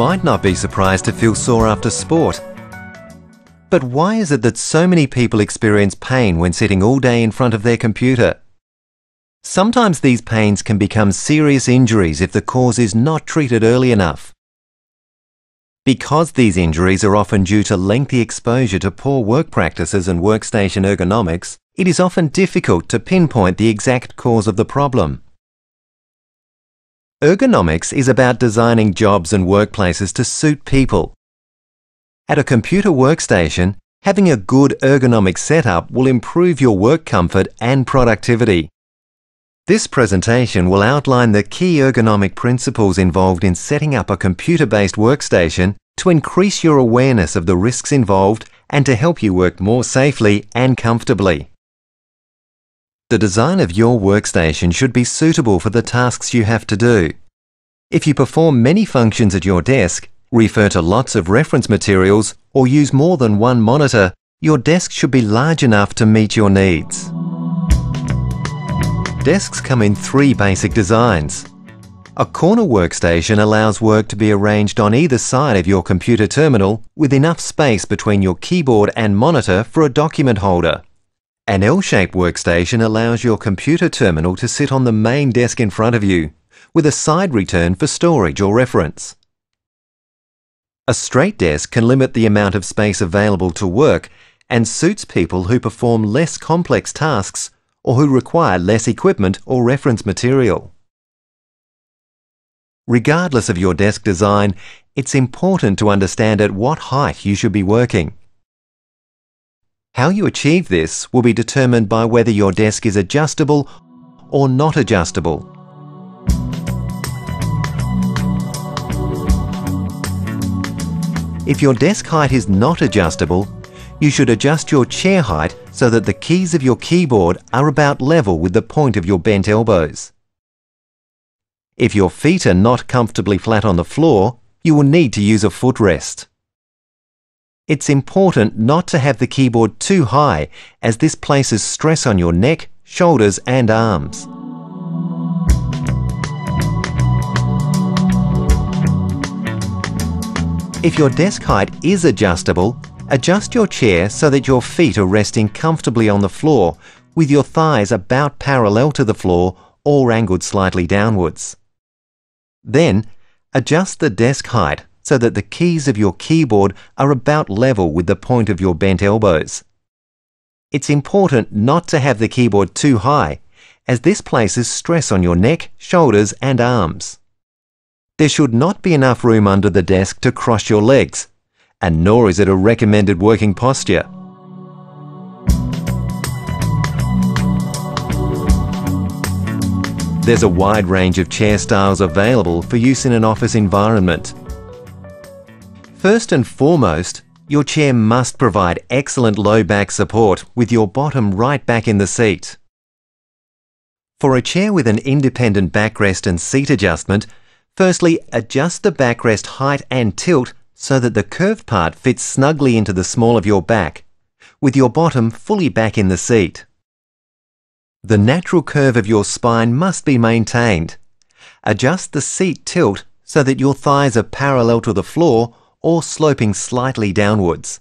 Might not be surprised to feel sore after sport. But why is it that so many people experience pain when sitting all day in front of their computer? Sometimes these pains can become serious injuries if the cause is not treated early enough. Because these injuries are often due to lengthy exposure to poor work practices and workstation ergonomics, it is often difficult to pinpoint the exact cause of the problem. Ergonomics is about designing jobs and workplaces to suit people. At a computer workstation, having a good ergonomic setup will improve your work comfort and productivity. This presentation will outline the key ergonomic principles involved in setting up a computer-based workstation to increase your awareness of the risks involved and to help you work more safely and comfortably. The design of your workstation should be suitable for the tasks you have to do. If you perform many functions at your desk, refer to lots of reference materials, or use more than one monitor, your desk should be large enough to meet your needs. Desks come in three basic designs. A corner workstation allows work to be arranged on either side of your computer terminal with enough space between your keyboard and monitor for a document holder. An L-shaped workstation allows your computer terminal to sit on the main desk in front of you, with a side return for storage or reference. A straight desk can limit the amount of space available to work and suits people who perform less complex tasks or who require less equipment or reference material. Regardless of your desk design, it's important to understand at what height you should be working. How you achieve this will be determined by whether your desk is adjustable or not adjustable. If your desk height is not adjustable, you should adjust your chair height so that the keys of your keyboard are about level with the point of your bent elbows. If your feet are not comfortably flat on the floor, you will need to use a footrest. It's important not to have the keyboard too high as this places stress on your neck, shoulders and arms. If your desk height is adjustable, Adjust your chair so that your feet are resting comfortably on the floor with your thighs about parallel to the floor or angled slightly downwards. Then, adjust the desk height so that the keys of your keyboard are about level with the point of your bent elbows. It's important not to have the keyboard too high, as this places stress on your neck, shoulders and arms. There should not be enough room under the desk to cross your legs, and nor is it a recommended working posture. There's a wide range of chair styles available for use in an office environment. First and foremost, your chair must provide excellent low back support with your bottom right back in the seat. For a chair with an independent backrest and seat adjustment, firstly adjust the backrest height and tilt so that the curved part fits snugly into the small of your back, with your bottom fully back in the seat. The natural curve of your spine must be maintained. Adjust the seat tilt so that your thighs are parallel to the floor or sloping slightly downwards.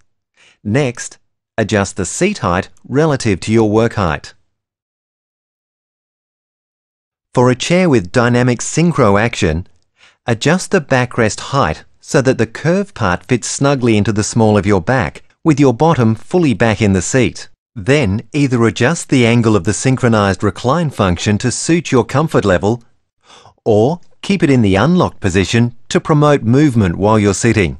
Next, adjust the seat height relative to your work height. For a chair with dynamic synchro action, adjust the backrest height so that the curved part fits snugly into the small of your back, with your bottom fully back in the seat. Then either adjust the angle of the synchronized recline function to suit your comfort level, or keep it in the unlocked position to promote movement while you're sitting.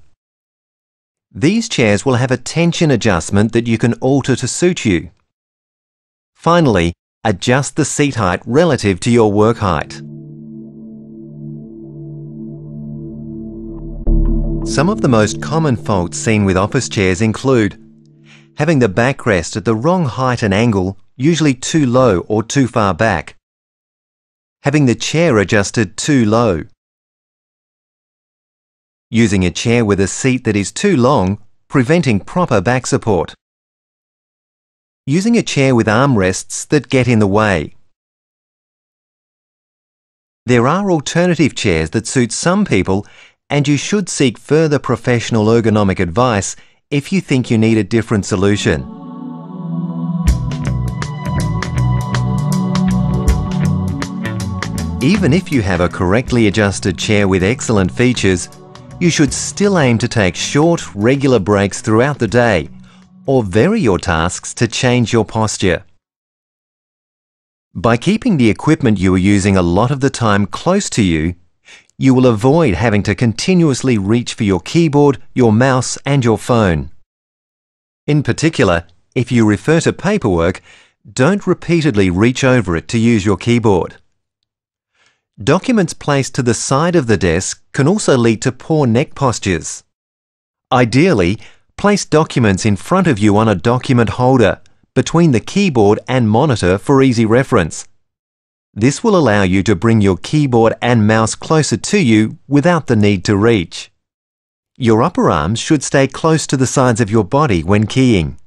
These chairs will have a tension adjustment that you can alter to suit you. Finally, adjust the seat height relative to your work height. Some of the most common faults seen with office chairs include having the backrest at the wrong height and angle, usually too low or too far back, having the chair adjusted too low, using a chair with a seat that is too long, preventing proper back support, using a chair with armrests that get in the way. There are alternative chairs that suit some people and you should seek further professional ergonomic advice if you think you need a different solution. Even if you have a correctly adjusted chair with excellent features, you should still aim to take short, regular breaks throughout the day or vary your tasks to change your posture. By keeping the equipment you are using a lot of the time close to you, you will avoid having to continuously reach for your keyboard, your mouse and your phone. In particular, if you refer to paperwork, don't repeatedly reach over it to use your keyboard. Documents placed to the side of the desk can also lead to poor neck postures. Ideally, place documents in front of you on a document holder between the keyboard and monitor for easy reference. This will allow you to bring your keyboard and mouse closer to you without the need to reach. Your upper arms should stay close to the sides of your body when keying.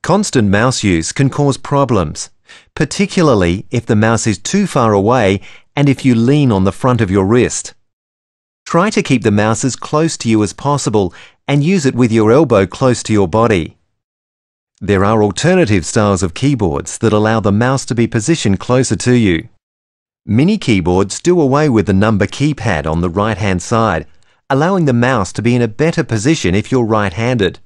Constant mouse use can cause problems particularly if the mouse is too far away and if you lean on the front of your wrist. Try to keep the mouse as close to you as possible and use it with your elbow close to your body. There are alternative styles of keyboards that allow the mouse to be positioned closer to you. Mini keyboards do away with the number keypad on the right hand side, allowing the mouse to be in a better position if you're right handed.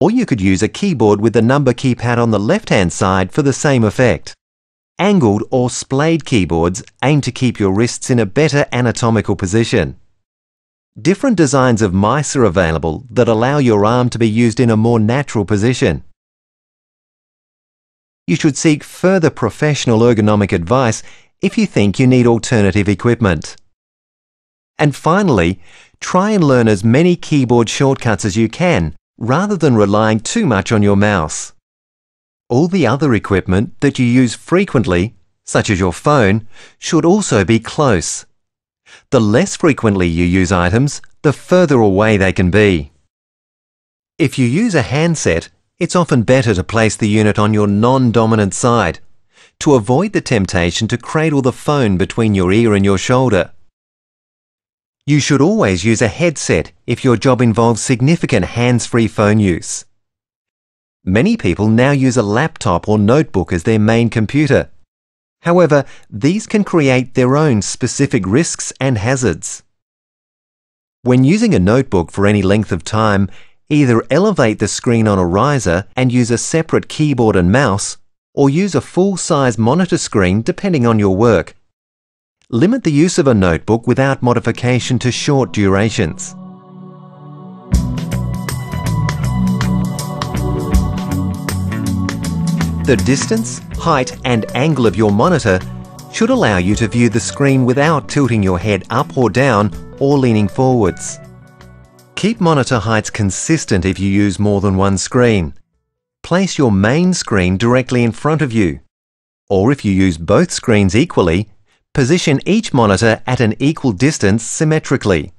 Or you could use a keyboard with the number keypad on the left-hand side for the same effect. Angled or splayed keyboards aim to keep your wrists in a better anatomical position. Different designs of mice are available that allow your arm to be used in a more natural position. You should seek further professional ergonomic advice if you think you need alternative equipment. And finally, try and learn as many keyboard shortcuts as you can rather than relying too much on your mouse. All the other equipment that you use frequently, such as your phone, should also be close. The less frequently you use items, the further away they can be. If you use a handset, it's often better to place the unit on your non-dominant side to avoid the temptation to cradle the phone between your ear and your shoulder. You should always use a headset if your job involves significant hands-free phone use. Many people now use a laptop or notebook as their main computer. However, these can create their own specific risks and hazards. When using a notebook for any length of time, either elevate the screen on a riser and use a separate keyboard and mouse, or use a full-size monitor screen depending on your work limit the use of a notebook without modification to short durations. The distance, height and angle of your monitor should allow you to view the screen without tilting your head up or down or leaning forwards. Keep monitor heights consistent if you use more than one screen. Place your main screen directly in front of you. Or if you use both screens equally, Position each monitor at an equal distance symmetrically.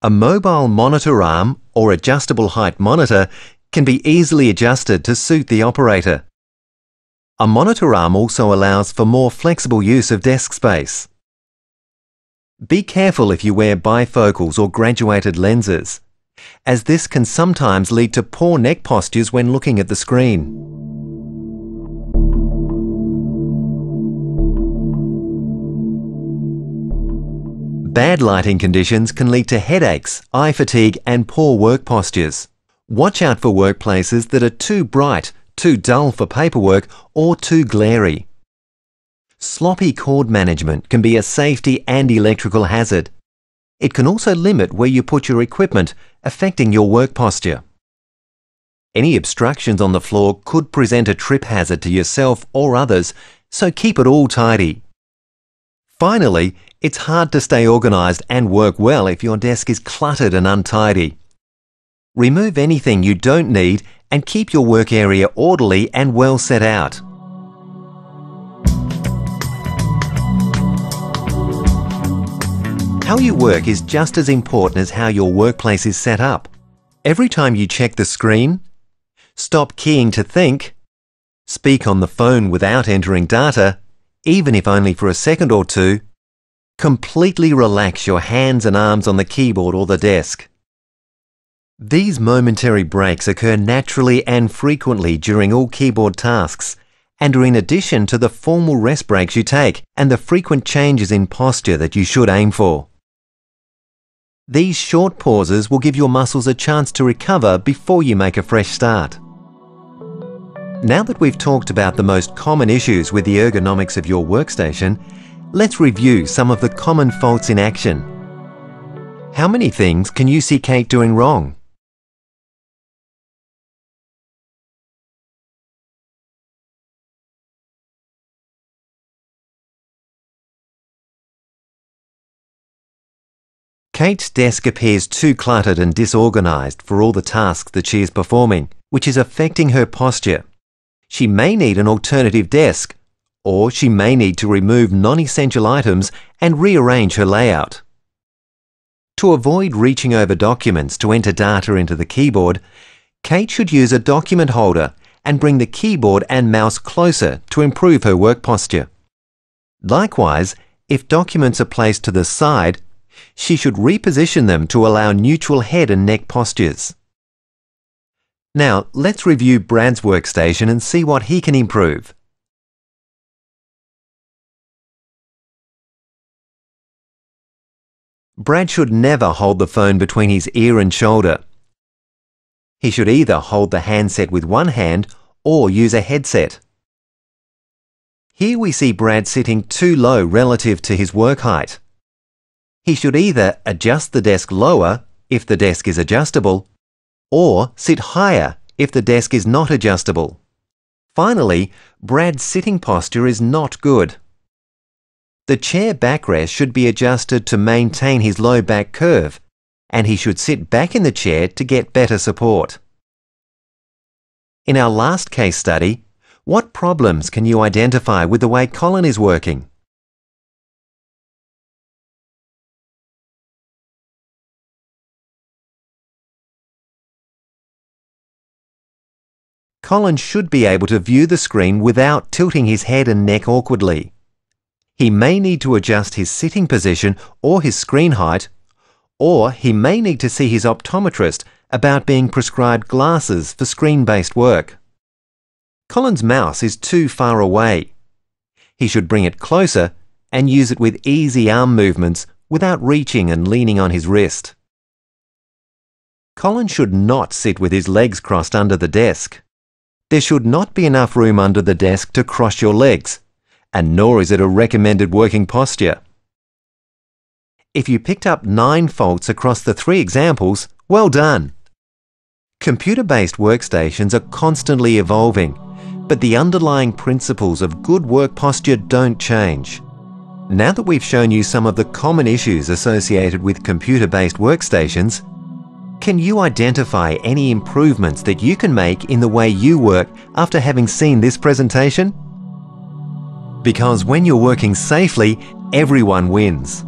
A mobile monitor arm or adjustable height monitor can be easily adjusted to suit the operator. A monitor arm also allows for more flexible use of desk space. Be careful if you wear bifocals or graduated lenses, as this can sometimes lead to poor neck postures when looking at the screen. Bad lighting conditions can lead to headaches, eye fatigue and poor work postures. Watch out for workplaces that are too bright, too dull for paperwork or too glary. Sloppy cord management can be a safety and electrical hazard. It can also limit where you put your equipment, affecting your work posture. Any obstructions on the floor could present a trip hazard to yourself or others, so keep it all tidy. Finally, it's hard to stay organised and work well if your desk is cluttered and untidy. Remove anything you don't need and keep your work area orderly and well set out. How you work is just as important as how your workplace is set up. Every time you check the screen, stop keying to think, speak on the phone without entering data, even if only for a second or two, Completely relax your hands and arms on the keyboard or the desk. These momentary breaks occur naturally and frequently during all keyboard tasks and are in addition to the formal rest breaks you take and the frequent changes in posture that you should aim for. These short pauses will give your muscles a chance to recover before you make a fresh start. Now that we've talked about the most common issues with the ergonomics of your workstation, let's review some of the common faults in action. How many things can you see Kate doing wrong? Kate's desk appears too cluttered and disorganised for all the tasks that she is performing, which is affecting her posture. She may need an alternative desk, or she may need to remove non-essential items and rearrange her layout. To avoid reaching over documents to enter data into the keyboard, Kate should use a document holder and bring the keyboard and mouse closer to improve her work posture. Likewise, if documents are placed to the side, she should reposition them to allow neutral head and neck postures. Now, let's review Brad's workstation and see what he can improve. Brad should never hold the phone between his ear and shoulder. He should either hold the handset with one hand or use a headset. Here we see Brad sitting too low relative to his work height. He should either adjust the desk lower if the desk is adjustable, or sit higher if the desk is not adjustable. Finally, Brad's sitting posture is not good. The chair backrest should be adjusted to maintain his low back curve, and he should sit back in the chair to get better support. In our last case study, what problems can you identify with the way Colin is working? Colin should be able to view the screen without tilting his head and neck awkwardly. He may need to adjust his sitting position or his screen height, or he may need to see his optometrist about being prescribed glasses for screen-based work. Colin's mouse is too far away. He should bring it closer and use it with easy arm movements without reaching and leaning on his wrist. Colin should not sit with his legs crossed under the desk. There should not be enough room under the desk to cross your legs, and nor is it a recommended working posture. If you picked up nine faults across the three examples, well done! Computer-based workstations are constantly evolving, but the underlying principles of good work posture don't change. Now that we've shown you some of the common issues associated with computer-based workstations, can you identify any improvements that you can make in the way you work after having seen this presentation? Because when you're working safely, everyone wins.